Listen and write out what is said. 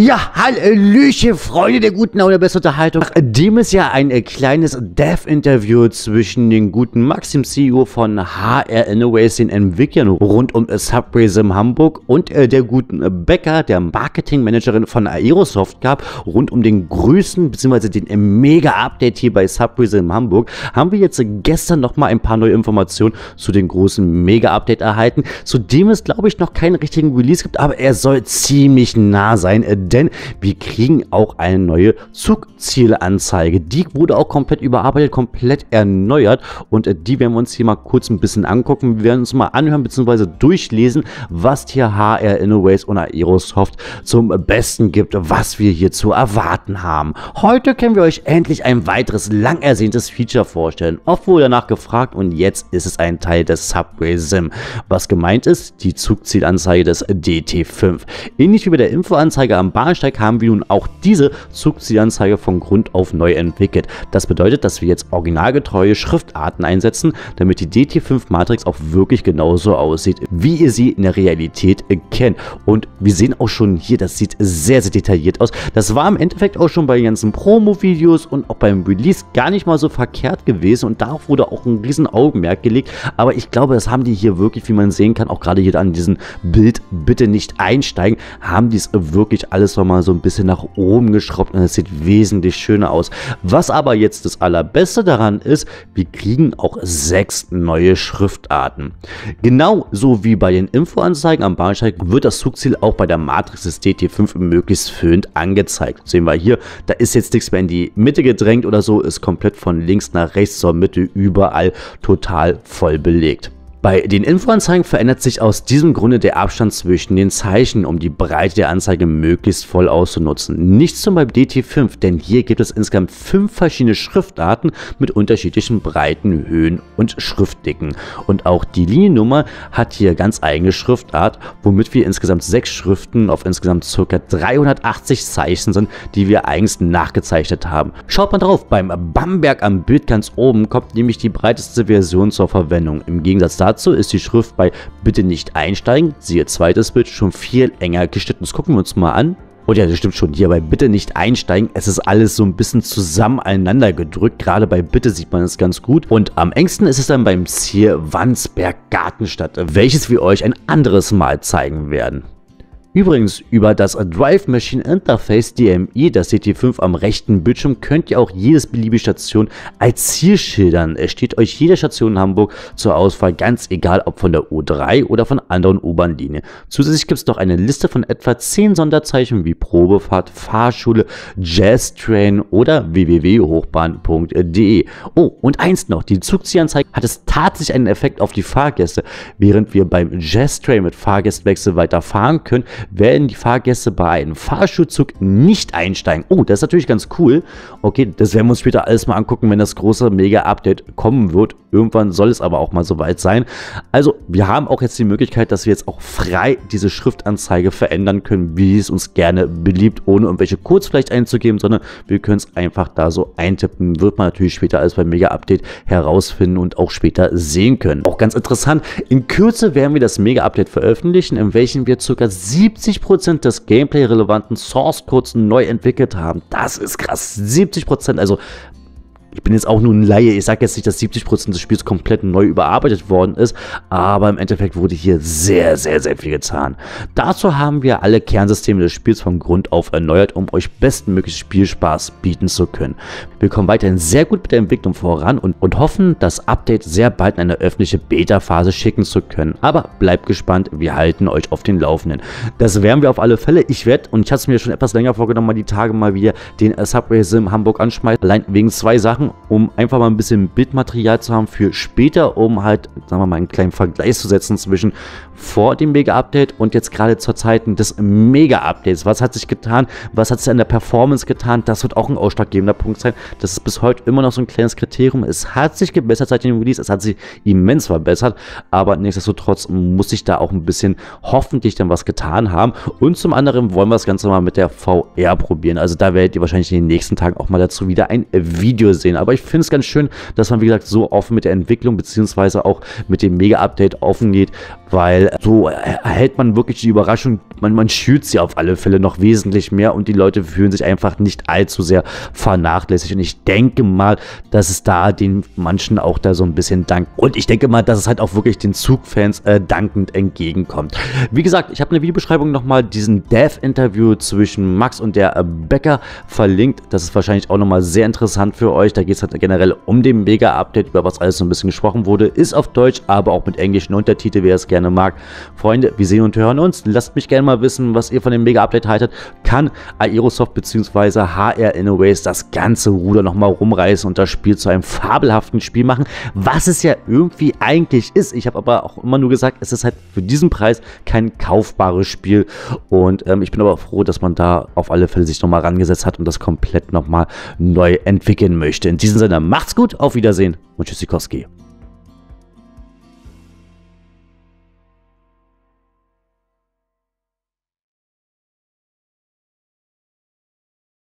Ja, Hallöchen, Freunde der guten oder besseren Unterhaltung. Dem ist ja ein äh, kleines Dev-Interview zwischen den guten Maxim, CEO von HR Anyways, den Entwicklern rund um äh, Sim Hamburg und äh, der guten Becker, der Marketingmanagerin von Aerosoft gab, rund um den größten bzw. den äh, Mega-Update hier bei Subway Sim Hamburg, haben wir jetzt gestern nochmal ein paar neue Informationen zu dem großen Mega-Update erhalten, zu dem es, glaube ich, noch keinen richtigen Release gibt, aber er soll ziemlich nah sein denn wir kriegen auch eine neue Zugzielanzeige. Die wurde auch komplett überarbeitet, komplett erneuert und äh, die werden wir uns hier mal kurz ein bisschen angucken. Wir werden uns mal anhören bzw. durchlesen, was hier HR Innoways und Aerosoft zum Besten gibt, was wir hier zu erwarten haben. Heute können wir euch endlich ein weiteres lang ersehntes Feature vorstellen. Oft wurde danach gefragt und jetzt ist es ein Teil des Subway Sim. Was gemeint ist, die Zugzielanzeige des DT5. Ähnlich wie bei der Infoanzeige am Bahnsteig haben wir nun auch diese Zugzielanzeige von Grund auf neu entwickelt. Das bedeutet, dass wir jetzt originalgetreue Schriftarten einsetzen, damit die DT5 Matrix auch wirklich genauso aussieht, wie ihr sie in der Realität kennt. Und wir sehen auch schon hier, das sieht sehr, sehr detailliert aus. Das war im Endeffekt auch schon bei den ganzen Promo-Videos und auch beim Release gar nicht mal so verkehrt gewesen und darauf wurde auch ein riesen Augenmerk gelegt. Aber ich glaube, das haben die hier wirklich, wie man sehen kann, auch gerade hier an diesem Bild, bitte nicht einsteigen, haben die es wirklich alles alles nochmal so ein bisschen nach oben geschraubt und es sieht wesentlich schöner aus. Was aber jetzt das allerbeste daran ist, wir kriegen auch sechs neue Schriftarten. Genau so wie bei den Infoanzeigen am Bahnsteig wird das Zugziel auch bei der Matrix des DT5 möglichst füllend angezeigt. Sehen wir hier, da ist jetzt nichts mehr in die Mitte gedrängt oder so, ist komplett von links nach rechts zur Mitte überall total voll belegt. Bei den Infoanzeigen verändert sich aus diesem Grunde der Abstand zwischen den Zeichen, um die Breite der Anzeige möglichst voll auszunutzen. Nichts zum beim DT5, denn hier gibt es insgesamt fünf verschiedene Schriftarten mit unterschiedlichen Breiten, Höhen und Schriftdicken. Und auch die Liniennummer hat hier ganz eigene Schriftart, womit wir insgesamt sechs Schriften auf insgesamt ca. 380 Zeichen sind, die wir eigens nachgezeichnet haben. Schaut mal drauf, beim Bamberg am Bild ganz oben kommt nämlich die breiteste Version zur Verwendung. Im Gegensatz dazu Dazu ist die Schrift bei Bitte nicht einsteigen, siehe zweites Bild, schon viel enger geschnitten. Das gucken wir uns mal an. Und ja, das stimmt schon. Hier bei Bitte nicht einsteigen. Es ist alles so ein bisschen zusammen aneinander gedrückt. Gerade bei Bitte sieht man es ganz gut. Und am engsten ist es dann beim Zier Wandsberg Gartenstadt, welches wir euch ein anderes Mal zeigen werden. Übrigens, über das Drive Machine Interface DMI, das CT5 am rechten Bildschirm, könnt ihr auch jedes beliebige Station als Ziel schildern. Es steht euch jede Station in Hamburg zur Auswahl, ganz egal ob von der U3 oder von anderen U-Bahn-Linien. Zusätzlich gibt es noch eine Liste von etwa 10 Sonderzeichen wie Probefahrt, Fahrschule, Jazztrain oder www.hochbahn.de. Oh, und eins noch, die Zugziehanzeige hat es tatsächlich einen Effekt auf die Fahrgäste. Während wir beim Jazztrain mit Fahrgästwechsel weiterfahren können, werden die Fahrgäste bei einem Fahrschulzug nicht einsteigen. Oh, das ist natürlich ganz cool. Okay, das werden wir uns später alles mal angucken, wenn das große Mega-Update kommen wird. Irgendwann soll es aber auch mal soweit sein. Also, wir haben auch jetzt die Möglichkeit, dass wir jetzt auch frei diese Schriftanzeige verändern können, wie es uns gerne beliebt, ohne irgendwelche Codes vielleicht einzugeben, sondern wir können es einfach da so eintippen. Wird man natürlich später alles beim Mega-Update herausfinden und auch später sehen können. Auch ganz interessant, in Kürze werden wir das Mega-Update veröffentlichen, in welchem wir ca. 70% des Gameplay-relevanten Source-Codes neu entwickelt haben. Das ist krass. 70%, also ich bin jetzt auch nur ein Laie, ich sage jetzt nicht, dass 70% des Spiels komplett neu überarbeitet worden ist, aber im Endeffekt wurde hier sehr, sehr, sehr viel getan. Dazu haben wir alle Kernsysteme des Spiels von Grund auf erneuert, um euch bestmöglichen Spielspaß bieten zu können. Wir kommen weiterhin sehr gut mit der Entwicklung voran und, und hoffen, das Update sehr bald in eine öffentliche Beta-Phase schicken zu können. Aber bleibt gespannt, wir halten euch auf den Laufenden. Das werden wir auf alle Fälle. Ich werde, und ich hatte es mir schon etwas länger vorgenommen, mal die Tage mal wieder den Subway Sim Hamburg anschmeißen. Allein wegen zwei Sachen um einfach mal ein bisschen Bildmaterial zu haben für später, um halt, sagen wir mal, einen kleinen Vergleich zu setzen zwischen vor dem Mega-Update und jetzt gerade zur Zeit des Mega-Updates. Was hat sich getan? Was hat sich an der Performance getan? Das wird auch ein ausschlaggebender Punkt sein. Das ist bis heute immer noch so ein kleines Kriterium. Es hat sich gebessert seit dem Release. Es hat sich immens verbessert. Aber nichtsdestotrotz muss sich da auch ein bisschen hoffentlich dann was getan haben. Und zum anderen wollen wir das Ganze mal mit der VR probieren. Also da werdet ihr wahrscheinlich in den nächsten Tagen auch mal dazu wieder ein Video sehen. Aber ich finde es ganz schön, dass man, wie gesagt, so offen mit der Entwicklung beziehungsweise auch mit dem Mega-Update offen geht, weil so erhält man wirklich die Überraschung, man, man schürt sie auf alle Fälle noch wesentlich mehr und die Leute fühlen sich einfach nicht allzu sehr vernachlässigt. Und ich denke mal, dass es da den manchen auch da so ein bisschen dankt. Und ich denke mal, dass es halt auch wirklich den Zugfans äh, dankend entgegenkommt. Wie gesagt, ich habe in der Videobeschreibung nochmal diesen Dev-Interview zwischen Max und der äh, Becker verlinkt. Das ist wahrscheinlich auch nochmal sehr interessant für euch. Da geht es halt generell um den Mega-Update, über was alles so ein bisschen gesprochen wurde. Ist auf Deutsch, aber auch mit englischen Untertiteln, wer es gerne mag. Freunde, wir sehen und hören uns. Lasst mich gerne mal wissen, was ihr von dem Mega-Update haltet. Kann Aerosoft bzw. HR Innoways das ganze Ruder nochmal rumreißen und das Spiel zu einem fabelhaften Spiel machen, was es ja irgendwie eigentlich ist. Ich habe aber auch immer nur gesagt, es ist halt für diesen Preis kein kaufbares Spiel und ähm, ich bin aber froh, dass man da auf alle Fälle sich nochmal rangesetzt hat und das komplett nochmal neu entwickeln möchte. In diesem Sinne, macht's gut, auf Wiedersehen und Tschüssikowski.